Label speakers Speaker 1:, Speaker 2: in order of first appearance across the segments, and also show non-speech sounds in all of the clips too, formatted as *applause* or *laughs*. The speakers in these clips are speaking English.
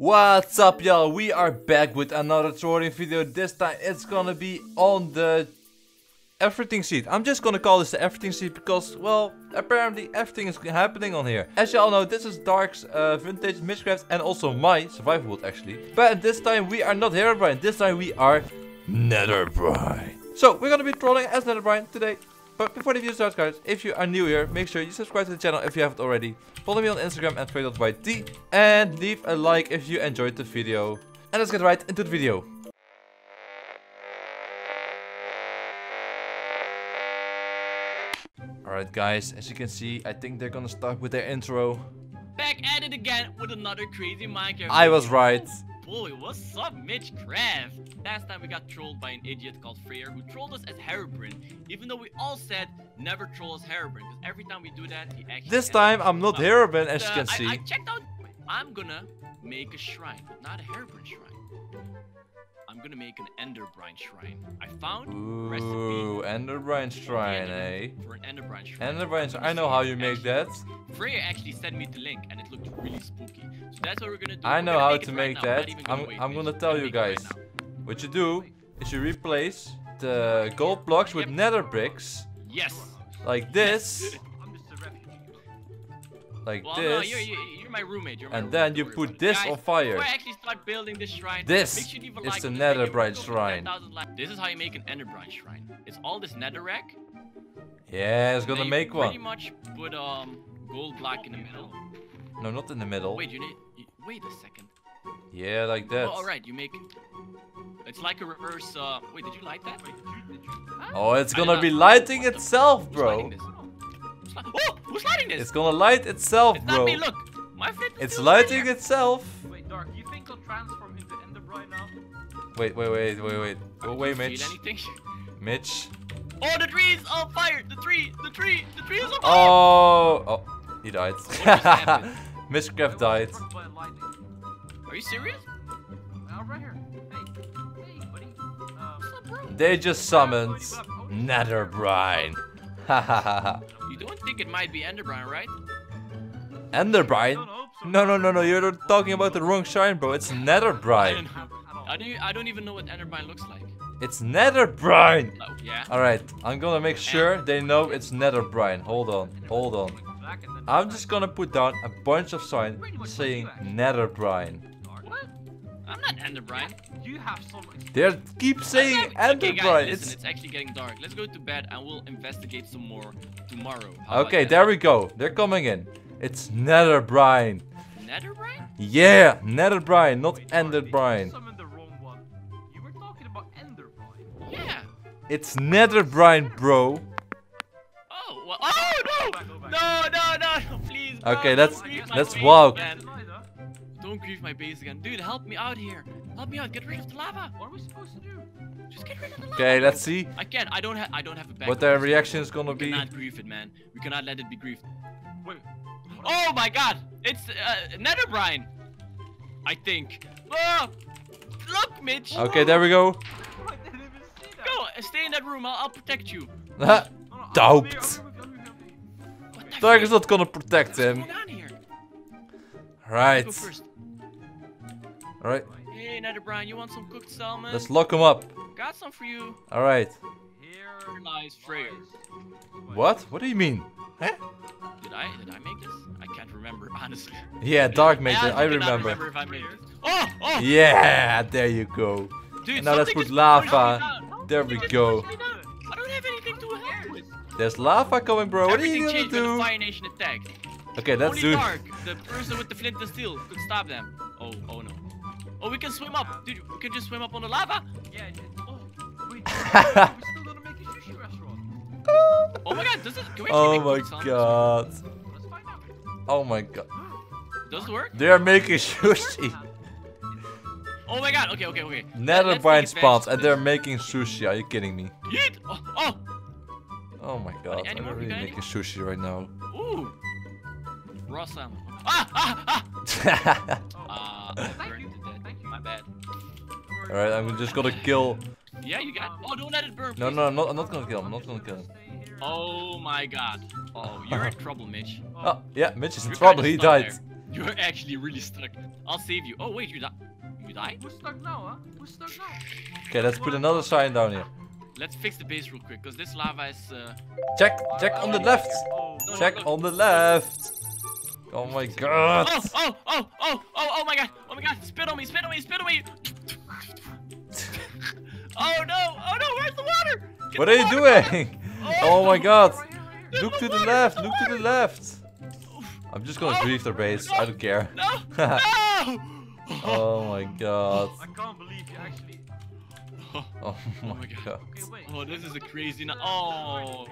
Speaker 1: What's up y'all, we are back with another trolling video, this time it's gonna be on the everything seed. I'm just gonna call this the everything seed because, well, apparently everything is happening on here. As you all know, this is Dark's uh, vintage MitchCraft and also my survival world actually. But this time we are not Herobrine, this time we are Netherbrine. So, we're gonna be trolling as Netherbrine today. But before the video starts guys, if you are new here, make sure you subscribe to the channel if you haven't already. Follow me on Instagram at trey.yt and leave a like if you enjoyed the video. And let's get right into the video. Alright guys, as you can see, I think they're gonna start with their intro.
Speaker 2: Back at it again with another crazy Minecraft.
Speaker 1: I was right.
Speaker 2: Boy, what's up, Mitch Craft? Last time we got trolled by an idiot called Freyr who trolled us as Herobrine, even though we all said never troll as Herobrine, because every time we do that, he actually.
Speaker 1: This time I'm not Herobrine as you
Speaker 2: Uh,
Speaker 1: can
Speaker 2: I,
Speaker 1: see.
Speaker 2: I checked out. I'm gonna make a shrine, but not a Herobrine shrine. I'm gonna make an Enderbrine shrine. I found
Speaker 1: Ooh,
Speaker 2: recipe
Speaker 1: Enderbrine shrine, eh?
Speaker 2: for an Enderbrine shrine.
Speaker 1: Enderbrine shrine, I know how you make that.
Speaker 2: Freyr actually sent me the link and it looked really spooky. So that's what we're gonna do.
Speaker 1: I know how to
Speaker 2: right
Speaker 1: make
Speaker 2: now.
Speaker 1: that.
Speaker 2: Gonna
Speaker 1: I'm-
Speaker 2: wait,
Speaker 1: I'm gonna tell you
Speaker 2: it right
Speaker 1: guys. What you do is you replace the gold blocks with nether bricks
Speaker 2: Yes.
Speaker 1: like this, *laughs* like
Speaker 2: Well,
Speaker 1: this,
Speaker 2: you're, you're, you're my roommate. You're my
Speaker 1: and then
Speaker 2: roommate,
Speaker 1: you put this
Speaker 2: Guys,
Speaker 1: on fire.
Speaker 2: Before I actually start building this shrine,
Speaker 1: This
Speaker 2: sure you
Speaker 1: is
Speaker 2: like
Speaker 1: the
Speaker 2: on this video.
Speaker 1: Netherbrine shrine.
Speaker 2: 10,000. This is how you make an Enderbrine shrine. It's all this netherrack.
Speaker 1: Yeah, it's gonna
Speaker 2: you
Speaker 1: make
Speaker 2: Pretty
Speaker 1: one.
Speaker 2: much put um gold block in the middle.
Speaker 1: No, not in the middle.
Speaker 2: Wait, you need. You, wait a second.
Speaker 1: Yeah, like that.
Speaker 2: Oh, alright, you make. It's like a reverse. Uh, wait, did you light that? Huh?
Speaker 1: Oh, it's gonna be lighting itself, bro.
Speaker 2: lighting? Oh, who's lighting this?
Speaker 1: It's gonna light itself,
Speaker 2: It's
Speaker 1: bro.
Speaker 2: not me. Look, my flip. is
Speaker 1: It's
Speaker 2: still
Speaker 1: lighting
Speaker 2: there.
Speaker 1: itself.
Speaker 3: Wait, Dark, you think I'll transform into Enderbrine now?
Speaker 1: Wait, wait, wait, wait, wait. Go away, Mitch.
Speaker 2: anything?
Speaker 1: Mitch.
Speaker 2: Oh, the tree is on fire! The tree, the tree, the tree is on fire!
Speaker 1: Oh, oh, he died.
Speaker 2: just happened? *laughs*
Speaker 1: MitchCraft died.
Speaker 3: By lightning.
Speaker 2: Are you serious?
Speaker 3: Uh, right here. Hey, hey, buddy. Uh,
Speaker 2: What's up, bro?
Speaker 1: They just summoned Netherbrine. Hahaha. *laughs*
Speaker 2: You don't think it might be Enderbrine, right?
Speaker 1: Enderbrine?
Speaker 3: so.
Speaker 1: No, no, no, no. You're talking about the wrong shrine, bro. It's Netherbrine.
Speaker 2: I don't, I don't even know what Enderbrine looks like.
Speaker 1: It's Netherbrine.
Speaker 2: Oh, yeah?
Speaker 1: Alright, I'm gonna make sure they know it's Netherbrine. Hold on, hold on.
Speaker 3: Back and then
Speaker 1: I'm just gonna put down a bunch of signs saying Netherbrine.
Speaker 2: What? I'm not Enderbrine.
Speaker 3: You have some.
Speaker 1: They keep saying
Speaker 2: I'm Okay,
Speaker 1: Enderbrine.
Speaker 2: guys, listen,
Speaker 1: It's
Speaker 2: it's actually getting dark. Let's go to bed and we'll investigate some more tomorrow. How
Speaker 1: okay. There we go. They're coming in. It's Netherbrine.
Speaker 2: Netherbrine?
Speaker 1: Yeah, Netherbrine, not Enderbrine.
Speaker 3: You summoned the wrong one. You were talking about Enderbrine.
Speaker 2: Yeah.
Speaker 1: It's Netherbrine, bro.
Speaker 2: Oh, well, oh no!
Speaker 3: back, go back.
Speaker 2: No, no, no, no, please. no,
Speaker 1: Okay,
Speaker 2: don't
Speaker 1: let's-
Speaker 2: grief
Speaker 1: let's walk.
Speaker 2: again.
Speaker 3: Denied, huh?
Speaker 2: Don't grief my base again. Dude, help me out here. Help me out. Get rid of the lava.
Speaker 3: What are we supposed to do?
Speaker 2: Just get rid of the lava.
Speaker 1: Okay, let's see
Speaker 2: I can't. I don't have. I don't have a back.
Speaker 1: what their reaction is gonna
Speaker 2: We
Speaker 1: be.
Speaker 2: We cannot grief it, man. We cannot let it be griefed.
Speaker 3: Wait.
Speaker 2: Oh my God! It's uh, Netherbrine. I think. Oh, look, Mitch.
Speaker 1: Okay, there we go. *laughs*
Speaker 3: I didn't even see that.
Speaker 2: Go. Stay in that room. I'll, I'll protect you.
Speaker 3: No, no, I'm- I'm
Speaker 1: Doubt.
Speaker 3: here, I'm here with you, I'm here with you.
Speaker 2: What the
Speaker 1: Dark is
Speaker 2: frick?
Speaker 1: not gonna protect
Speaker 2: What's
Speaker 1: him.
Speaker 2: going on here?
Speaker 1: Right. Alright,
Speaker 2: Hey, Netherbrine, you want some cooked salmon?
Speaker 1: let's lock him up.
Speaker 2: Got some for you.
Speaker 1: Alright.
Speaker 3: Here
Speaker 2: Nice, Freyr.
Speaker 1: What? What do you mean? Huh?
Speaker 2: Did I? Did I make this? I can't remember, *laughs* honestly.
Speaker 1: Yeah, Dark made it. I
Speaker 2: honestly cannot
Speaker 1: remember.
Speaker 2: if I made this. Oh, oh,
Speaker 1: Yeah, there you go.
Speaker 2: dude.
Speaker 1: Now let's put lava.
Speaker 2: pushed me down.
Speaker 1: There we go.
Speaker 2: pushed me down. I don't have anything to help with.
Speaker 1: There's lava coming, bro. What are
Speaker 2: Everything
Speaker 1: you gonna
Speaker 2: changed when the
Speaker 1: do?
Speaker 2: Fire Nation attacked.
Speaker 1: Okay, let's
Speaker 2: Only
Speaker 1: do.
Speaker 2: Dark, the person with the flint and steel, could stop them. Oh, oh no. Oh, we can swim up. Dude, we can just swim up on the lava.
Speaker 3: Yeah, yeah. Oh, wait. *laughs* we still gonna make a sushi restaurant.
Speaker 2: Oh my god, does it? Can we
Speaker 1: Oh
Speaker 2: make
Speaker 1: my
Speaker 2: cooked salmon?
Speaker 1: god.
Speaker 3: Let's find out.
Speaker 1: Oh my god. *gasps*
Speaker 2: Does it work?
Speaker 1: They are making sushi.
Speaker 2: Oh my god. Okay, okay, okay.
Speaker 1: Netherbrine
Speaker 2: Let's take
Speaker 1: spawns and they're making sushi. Are you kidding me?
Speaker 2: Yeet. Oh, oh.
Speaker 1: Oh my god.
Speaker 2: any
Speaker 1: I'm
Speaker 2: more?
Speaker 1: Really
Speaker 2: got any
Speaker 1: making sushi right now.
Speaker 2: Ooh. Raw salmon. Ah, ah, ah. Ah, *laughs* I
Speaker 3: Thank you.
Speaker 2: Bad.
Speaker 1: Alright, I'm just gonna kill.
Speaker 2: Yeah, you got. Oh, don't let it burn.
Speaker 1: No,
Speaker 2: please.
Speaker 1: no, I'm not, I'm not gonna kill him. I'm not gonna kill him.
Speaker 2: Oh my god. Oh, you're in *laughs* trouble, Mitch.
Speaker 1: Oh, yeah, Mitch is in
Speaker 2: You're
Speaker 1: trouble. He
Speaker 2: stuck
Speaker 1: died.
Speaker 2: You're actually really stuck. I'll save you. Oh wait, you die. You died?
Speaker 3: Who's stuck now, huh? Who's stuck now?
Speaker 1: Okay, let's put another sign down here.
Speaker 2: Let's fix the base real quick, cause this lava is. Uh...
Speaker 1: Check, check on the left.
Speaker 3: Oh,
Speaker 2: No, no,
Speaker 1: Check
Speaker 2: no.
Speaker 1: on the left. Oh my god.
Speaker 2: Oh, oh, oh, oh, oh, oh my god, oh my god, spit on me, spit on me, spit on me! *laughs* oh no, oh no, where's the water? Get
Speaker 1: What
Speaker 2: the
Speaker 1: are you
Speaker 2: water,
Speaker 1: doing? *laughs*
Speaker 2: Oh,
Speaker 1: Oh my god.
Speaker 3: right here, right here.
Speaker 1: Look to the left, look to the left. I'm just gonna oh, grief their base. I don't care.
Speaker 2: No, *laughs* no!
Speaker 1: Oh my god.
Speaker 3: I can't believe you actually.
Speaker 1: Oh, oh my
Speaker 2: my God.
Speaker 1: god.
Speaker 3: Okay, wait.
Speaker 2: Oh, this is a crazy. No- oh,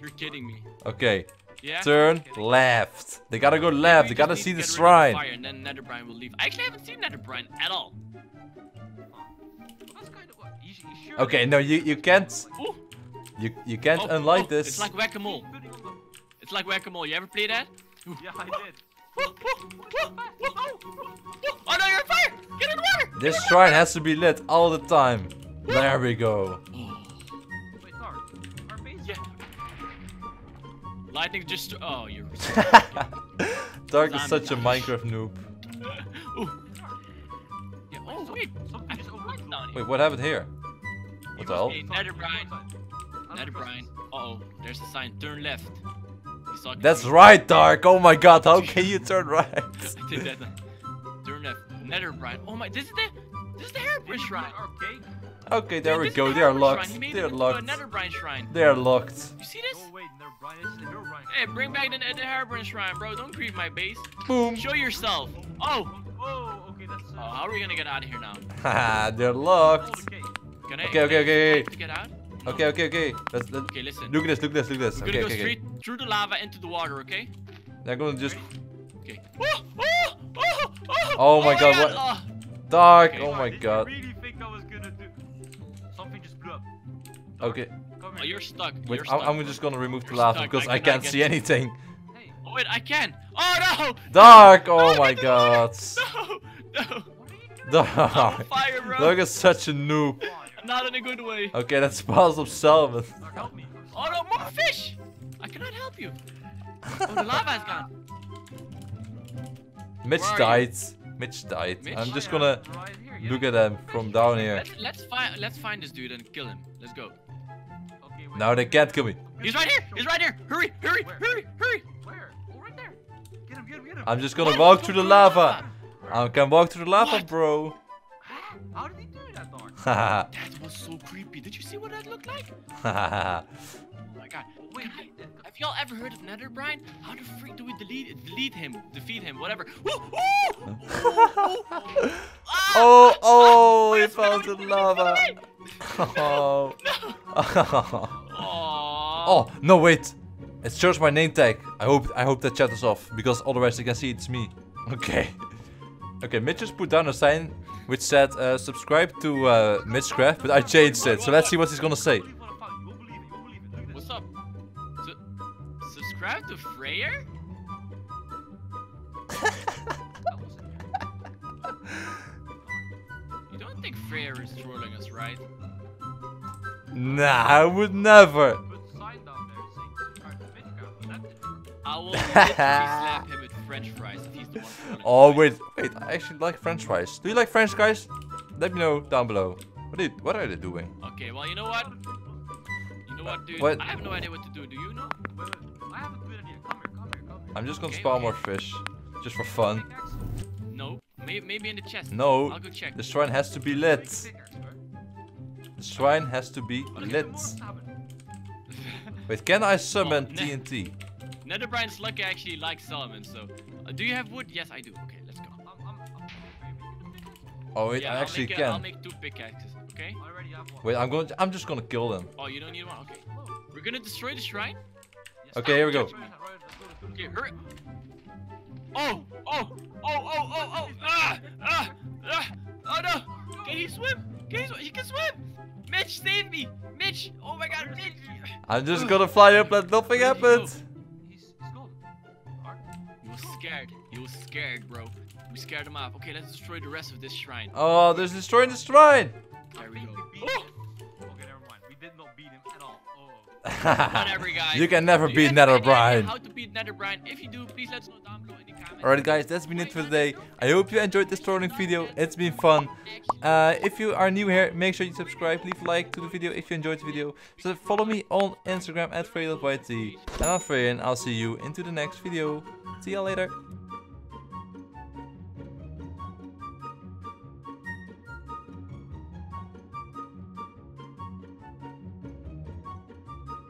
Speaker 2: you're kidding me.
Speaker 1: Okay,
Speaker 2: Yeah.
Speaker 1: turn left. They gotta go left.
Speaker 2: We
Speaker 1: They gotta see
Speaker 2: to
Speaker 1: the
Speaker 2: get rid of
Speaker 1: shrine.
Speaker 2: Fire, and then Netherbrine will leave. I actually haven't seen Netherbrine at all.
Speaker 3: Kind of. You, you sure
Speaker 1: Okay, no, you you can't
Speaker 2: Ooh.
Speaker 1: you you can't
Speaker 2: Oh,
Speaker 1: unlight
Speaker 2: oh,
Speaker 1: this.
Speaker 2: It's like whack-a-mole.
Speaker 3: Putting on the-
Speaker 2: It's like whack-a-mole. You ever play that? *laughs*
Speaker 3: Yeah, I did.
Speaker 2: Oh no, you're on fire! Get in the water!
Speaker 1: This shrine has to be lit all the time. There we go.
Speaker 2: Oh. Lightning just. Oh, you're. *laughs*
Speaker 1: Dark is such a Minecraft noob. *laughs*
Speaker 3: Yeah,
Speaker 2: Oh wait.
Speaker 3: Something just opened.
Speaker 2: Down here.
Speaker 1: Wait, what happened here? What the hell?
Speaker 2: Hey, Netherbrine. Netherbrine. Uh oh, there's a sign. Turn left. You saw
Speaker 1: That's right, Dark. Oh my god, how can you turn *laughs* right?
Speaker 2: I did that. Turn left. Netherbrine. Oh my, this is the. This is the hairpin shrine.
Speaker 3: Arcade?
Speaker 1: Okay, there
Speaker 2: Dude,
Speaker 1: we go.
Speaker 2: the
Speaker 1: They are locked.
Speaker 2: shrine. He made
Speaker 1: They
Speaker 2: it
Speaker 1: are locked.
Speaker 2: Netherbrine shrine.
Speaker 1: They are locked.
Speaker 2: You see this?
Speaker 3: Oh wait, Netherbrine. This is the Herobrine.
Speaker 2: Hey, bring back the, the Herobrine shrine, bro. Don't grieve my base.
Speaker 1: Boom.
Speaker 2: Show yourself. Oh.
Speaker 3: Oh, okay, that's.
Speaker 2: Oh,
Speaker 3: Uh,
Speaker 2: how are we gonna get out of here now? *laughs*
Speaker 1: Haha, they're locked.
Speaker 3: the cake.
Speaker 2: Can I?
Speaker 1: Okay,
Speaker 2: can
Speaker 1: okay,
Speaker 2: I
Speaker 1: okay,
Speaker 2: attempt To get out?
Speaker 1: Okay, okay, okay. Let's, let's
Speaker 2: Okay, listen.
Speaker 1: look at this. Look at this. Look at this.
Speaker 2: We're
Speaker 1: Okay,
Speaker 2: gonna go
Speaker 1: okay, okay.
Speaker 2: straight through the lava into the water, okay?
Speaker 1: They're gonna just
Speaker 2: Okay. Oh, oh, oh, oh,
Speaker 1: Oh my God, what-
Speaker 2: Oh.
Speaker 1: dark.
Speaker 2: Okay.
Speaker 1: Oh
Speaker 3: Dark,
Speaker 1: my
Speaker 3: did
Speaker 1: god.
Speaker 3: You really think I was gonna do? Something just blew up.
Speaker 1: Okay,
Speaker 3: Come
Speaker 2: Oh, you're stuck.
Speaker 1: wait.
Speaker 2: you're
Speaker 1: I'm,
Speaker 2: stuck.
Speaker 1: I'm just gonna remove the
Speaker 2: You're
Speaker 1: lava because
Speaker 2: I
Speaker 1: I can't
Speaker 2: get
Speaker 1: see
Speaker 2: you.
Speaker 1: anything.
Speaker 3: Hey,
Speaker 2: Oh wait, I can. Oh no!
Speaker 1: Dark. Oh my god.
Speaker 2: no! No, no!
Speaker 3: what are you doing?
Speaker 2: I'm on
Speaker 1: Dark.
Speaker 2: fire, bro.
Speaker 1: Look at such a noob.
Speaker 3: Why?
Speaker 2: Not in a good way.
Speaker 1: Okay, let's spawn some salmon.
Speaker 3: Dark, help me.
Speaker 2: Oh no, more fish! I cannot help you. Oh, the lava is gone. *laughs*
Speaker 1: Mitch
Speaker 2: Where
Speaker 1: died. Mitch died.
Speaker 2: Mitch?
Speaker 1: I'm
Speaker 3: Oh,
Speaker 1: just gonna
Speaker 3: right here, yeah.
Speaker 1: look at them from down here.
Speaker 2: Let's let's find let's find this dude and kill him.
Speaker 1: Now they can't kill me.
Speaker 2: He's right here. He's right here. Hurry, hurry,
Speaker 3: Where?
Speaker 2: hurry, hurry.
Speaker 3: Where? Oh, right there. Get him, get him, get him.
Speaker 1: I'm just gonna
Speaker 2: What?
Speaker 1: walk through the
Speaker 2: do
Speaker 1: lava. I can walk through the lava,
Speaker 2: What?
Speaker 1: bro.
Speaker 3: Huh? How did he do that, Dark? *laughs*
Speaker 2: That was so creepy. Did you see what that looked like?
Speaker 1: Haha.
Speaker 2: Oh my god.
Speaker 3: Wait,
Speaker 2: I- Have y'all ever heard of Netherbrine? How the freak do we delete delete him, defeat him, whatever? Ooh, ooh, ooh, ooh. Ah!
Speaker 1: oh, oh, he fell
Speaker 2: away,
Speaker 1: to the lava. *laughs* Oh. *laughs*
Speaker 2: Aw.
Speaker 1: Oh, no, wait. It shows my name tag. I hope I hope that chat is off because otherwise they can see it's me. *laughs* Okay. Okay, Mitch just put down a sign which said uh, subscribe to uh, Mitchcraft, but I changed it. So let's see what he's gonna say.
Speaker 3: I believe what I found. You won't believe it. You won't believe it. Look at this.
Speaker 2: What's up? Su- subscribe to Freyr? *laughs* You don't think Freyr is trolling us, right?
Speaker 1: Nah, I would never.
Speaker 2: Slap him with French fries if he's the one.
Speaker 1: Oh wait, wait. I actually like French fries. Do you like French fries? Let me know down below. What are you, what are they doing?
Speaker 2: Okay, well you know what? You know what, dude?
Speaker 1: What?
Speaker 2: I have no idea what to do. Do you know?
Speaker 3: Wait, wait. I have a good idea. Come here, come here, come here.
Speaker 1: I'm just gonna
Speaker 2: Okay,
Speaker 1: spawn
Speaker 2: okay.
Speaker 1: more fish, just for fun.
Speaker 2: No. Maybe, maybe in the chest.
Speaker 1: No,
Speaker 2: I'll go check.
Speaker 1: the shrine has to be lit.
Speaker 3: a pickaxe, bro.
Speaker 1: The shrine has to be lit.
Speaker 3: the monster happening.
Speaker 1: Wait, can I summon *laughs*
Speaker 2: Oh,
Speaker 1: TNT?
Speaker 2: Netherbrine's lucky I actually like Solomon, so. Uh, do you have wood? Yes, I do. Okay, let's go.
Speaker 3: I'm, I'm, I'm, I'm,
Speaker 1: Oh wait,
Speaker 2: yeah,
Speaker 1: I
Speaker 2: I'll
Speaker 1: actually
Speaker 2: make, a- I'll make two pickaxes, okay?
Speaker 3: I already have one.
Speaker 1: Wait, I'm going. I'm just gonna kill them.
Speaker 2: Oh, you don't need one? Okay.
Speaker 3: Whoa.
Speaker 2: We're gonna destroy the shrine?
Speaker 3: Yes.
Speaker 1: Okay, here we go.
Speaker 3: Right, right, let's go, let's go, let's
Speaker 2: Okay, hurry. Oh! Oh! Oh! Oh! Oh! Oh! Ah! Ah! Ah! Oh no! Can he swim? Can he swim? He can swim! Mitch, save me! Mitch! Oh my god, Mitch!
Speaker 1: I'm just gonna fly up. Let nothing
Speaker 2: Where'd go?
Speaker 1: happen.
Speaker 2: was scared, bro. We scared him off. Okay, let's destroy the rest of this shrine.
Speaker 1: Oh, there's destroying the shrine!
Speaker 2: There we go. Oh.
Speaker 3: Okay, never mind. We did not beat him at all. Oh. *laughs*
Speaker 2: Guys.
Speaker 1: You can never
Speaker 2: do
Speaker 1: beat Netherbrine.
Speaker 2: How to beat Netherbrine? If you do, please let us know down below.
Speaker 1: Alright, guys, that's been it for today. I hope you enjoyed this trolling video. It's been fun. Uh, if you are new here, make sure you subscribe, leave a like to the video if you enjoyed the video. So follow me on Instagram at FreyLoveYT. And I'm Frey, and I'll see you into the next video. See you later.